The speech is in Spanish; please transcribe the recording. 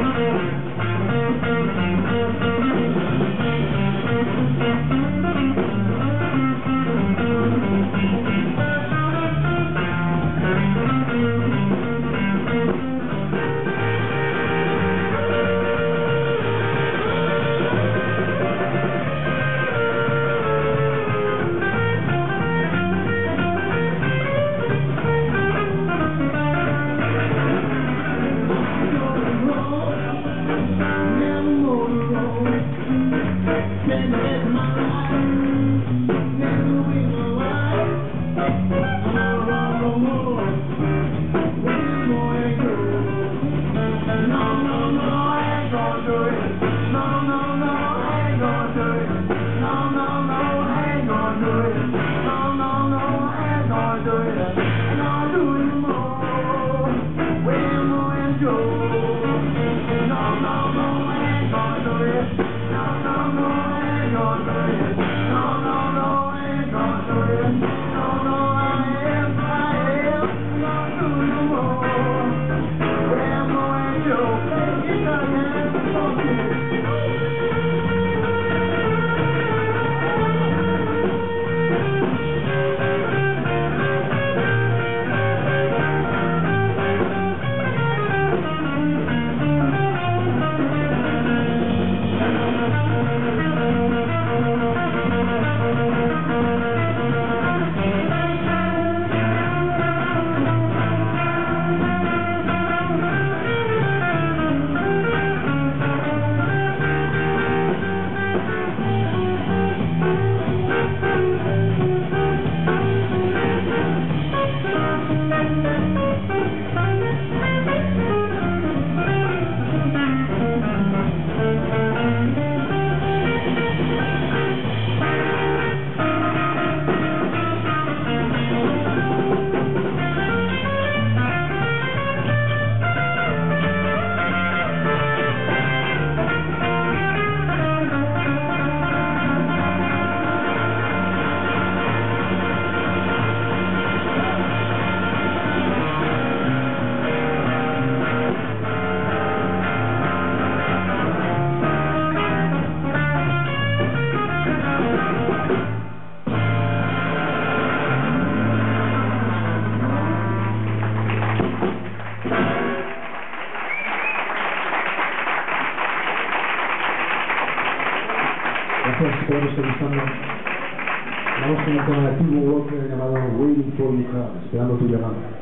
Thank you. Vamos con un alternativo rock llamado Waiting for You Esperando tu llamada.